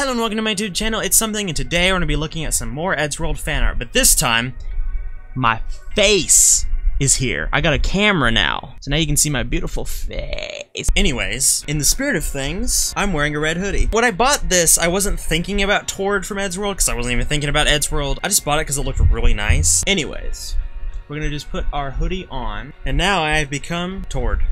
Hello and welcome to my YouTube channel, it's Something, and today we're going to be looking at some more Eddsworld fan art, but this time, my face is here. I got a camera now, so now you can see my beautiful face. Anyways, in the spirit of things, I'm wearing a red hoodie. When I bought this, I wasn't thinking about Tord from Eddsworld, because I wasn't even thinking about Eddsworld. I just bought it because it looked really nice. Anyways, we're going to just put our hoodie on, and now I have become Tord.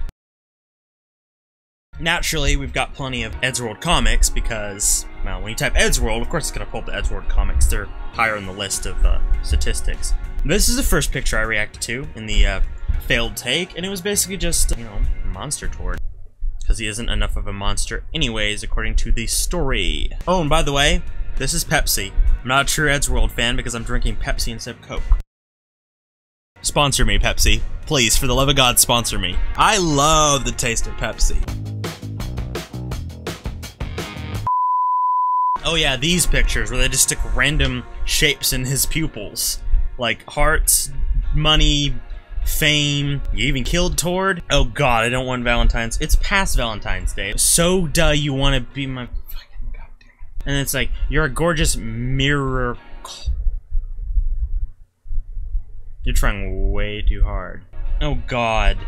Naturally, we've got plenty of Eddsworld comics because, well, when you type Eddsworld, of course it's going to pull up the Eddsworld comics. They're higher on the list of uh, statistics. This is the first picture I reacted to in the uh, failed take, and it was basically just, you know, monster Tord. Because he isn't enough of a monster anyways, according to the story. Oh, and by the way, this is Pepsi. I'm not a true Eddsworld fan because I'm drinking Pepsi instead of Coke. Sponsor me, Pepsi. Please, for the love of God, sponsor me. I love the taste of Pepsi. Oh yeah, these pictures where they just stick random shapes in his pupils. Like hearts, money, fame. You even killed Tord? Oh god, I don't want Valentine's. It's past Valentine's Day. So duh you want to be my fucking goddamn. And it's like, you're a gorgeous mirror. You're trying way too hard. Oh god.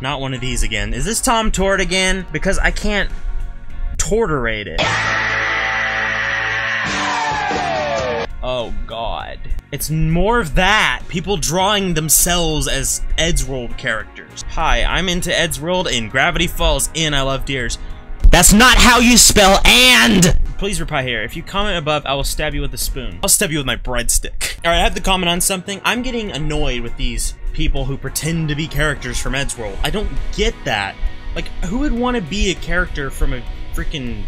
Not one of these again. Is this Tom Tord again? Because I can't torturate it. Oh god. It's more of that. People drawing themselves as Eddsworld characters. Hi, I'm into Eddsworld and Gravity Falls in I Love Deers. That's not how you spell and! Please reply here. If you comment above, I will stab you with a spoon. I'll stab you with my breadstick. Alright, I have to comment on something. I'm getting annoyed with these people who pretend to be characters from Eddsworld. I don't get that. Like, who would want to be a character from a freaking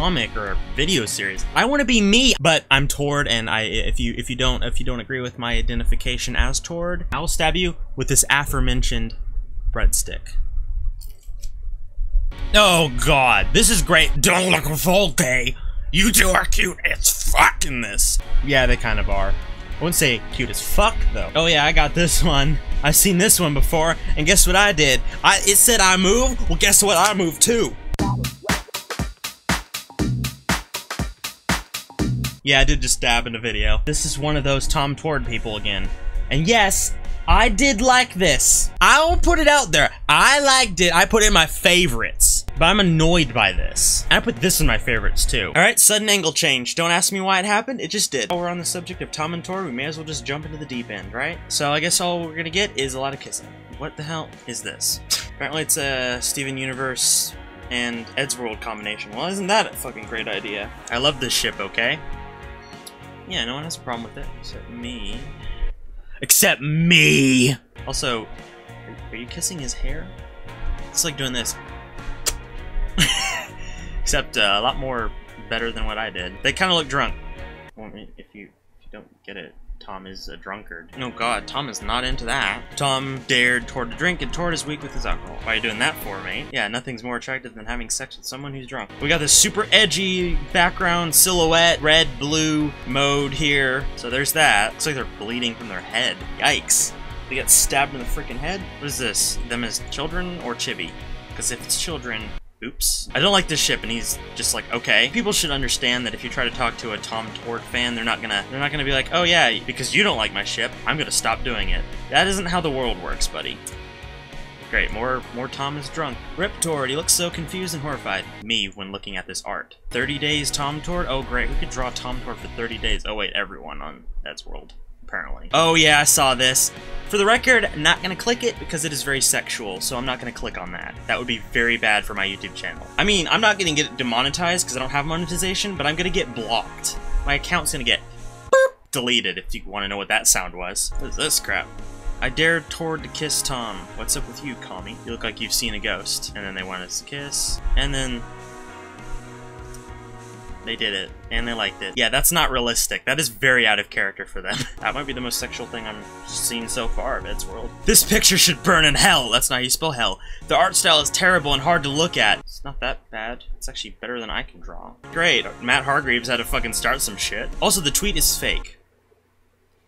comic or a video series. I want to be me, but I'm Tord, and I if you if you don't if you don't agree with my identification as Tord, I'll stab you with this aforementioned breadstick. Oh God, this is great. Don't look faulty. You two are cute as fuck in this. Yeah, they kind of are. I wouldn't say cute as fuck though. Oh yeah, I got this one. I've seen this one before, and guess what I did? I it said I move. Well, guess what? I moved too. Yeah, I did just stab in a video. This is one of those Tom Tord people again. And yes, I did like this. I will put it out there. I liked it. I put it in my favorites. But I'm annoyed by this. I put this in my favorites too. Alright, sudden angle change. Don't ask me why it happened, it just did. While we're on the subject of Tom and Tord, we may as well just jump into the deep end, right? So I guess all we're gonna get is a lot of kissing. What the hell is this? Apparently it's a Steven Universe and Eddsworld combination. Well, isn't that a fucking great idea? I love this ship, okay? Yeah, no one has a problem with it, except me. Except me! Also, are you kissing his hair? It's like doing this. except uh, a lot more better than what I did. They kind of look drunk. Well, if you, if you don't get it, Tom is a drunkard. No god, Tom is not into that. Tom dared Tord to drink, and Tord is weak with his alcohol. Why are you doing that for, mate? Yeah, nothing's more attractive than having sex with someone who's drunk. We got this super edgy background silhouette, red, blue mode here. So there's that. Looks like they're bleeding from their head. Yikes. They get stabbed in the freaking head? What is this? Them as children or chibi? Because if it's children, Oops. I don't like this ship, and he's just like, okay. People should understand that if you try to talk to a Tom Tord fan, they're not gonna they're not gonna be like, oh yeah, because you don't like my ship, I'm gonna stop doing it. That isn't how the world works, buddy. Great, more more Tom is drunk. Rip Tord, he looks so confused and horrified. Me, when looking at this art. 30 days Tom Tord? Oh great, who could draw Tom Tord for 30 days? Oh wait, everyone on that's Eddsworld apparently. Oh yeah, I saw this. For the record, not gonna click it because it is very sexual, so I'm not gonna click on that. That would be very bad for my YouTube channel. I mean, I'm not gonna get demonetized because I don't have monetization, but I'm gonna get blocked. My account's gonna get boop, deleted if you want to know what that sound was. What is this crap? I dared Tord to kiss Tom. What's up with you, Kami? You look like you've seen a ghost. And then they want us to kiss. And then they did it, and they liked it. Yeah, that's not realistic. That is very out of character for them. that might be the most sexual thing I'm seen so far of Eddsworld. This picture should burn in hell! That's not how you spell hell. The art style is terrible and hard to look at. It's not that bad. It's actually better than I can draw. Great, Matt Hargreaves had to fucking start some shit. Also, the tweet is fake.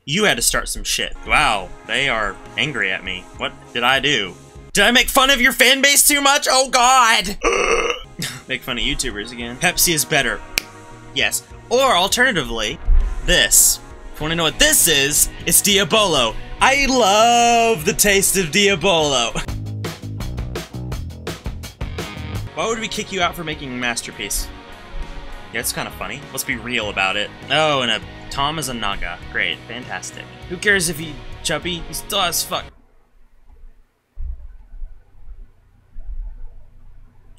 You had to start some shit. Wow, they are angry at me. What did I do? Did I make fun of your fan base too much? Oh god! make fun of YouTubers again. Pepsi is better. Yes. Or alternatively, this. If you want to know what this is, it's Diabolo. I love the taste of Diabolo. Why would we kick you out for making a masterpiece? Yeah, it's kind of funny. Let's be real about it. Oh, and a Tom is a Naga. Great, fantastic. Who cares if he chubby? He still has fuck.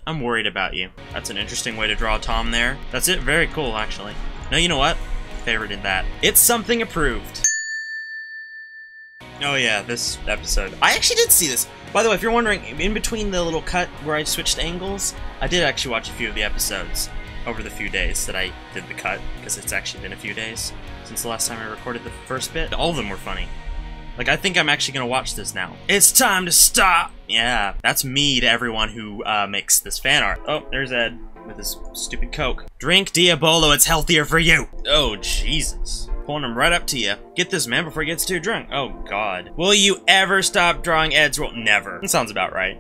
I'm worried about you. That's an interesting way to draw Tom there. That's it. Very cool, actually. No, you know what? Favorited that. It's something approved. Oh yeah, this episode. I actually did see this. By the way, if you're wondering, in between the little cut where I switched angles, I did actually watch a few of the episodes over the few days that I did the cut, because it's actually been a few days since the last time I recorded the first bit. All of them were funny. Like, I think I'm actually gonna watch this now. It's time to stop! Yeah, that's me to everyone who uh, makes this fan art. Oh, there's Ed with his stupid Coke. Drink Diabolo, it's healthier for you! Oh, Jesus. Pulling him right up to you. Get this man before he gets too drunk. Oh, God. Will you ever stop drawing Eddsworld? Never. That sounds about right.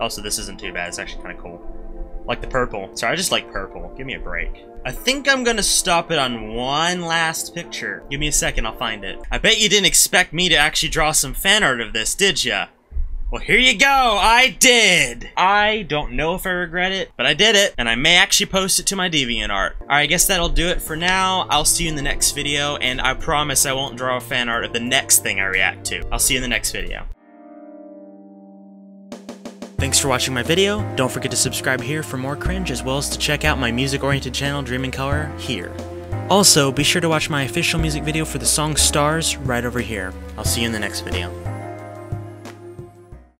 Also, this isn't too bad. It's actually kind of cool. Like the purple. Sorry, I just like purple. Give me a break. I think I'm gonna stop it on one last picture. Give me a second, I'll find it. I bet you didn't expect me to actually draw some fan art of this, did ya? Well, here you go! I did! I don't know if I regret it, but I did it, and I may actually post it to my DeviantArt. Alright, I guess that'll do it for now. I'll see you in the next video, and I promise I won't draw a fan art of the next thing I react to. I'll see you in the next video. Thanks for watching my video. Don't forget to subscribe here for more cringe, as well as to check out my music-oriented channel, Dream in Color, here. Also, be sure to watch my official music video for the song Stars right over here. I'll see you in the next video.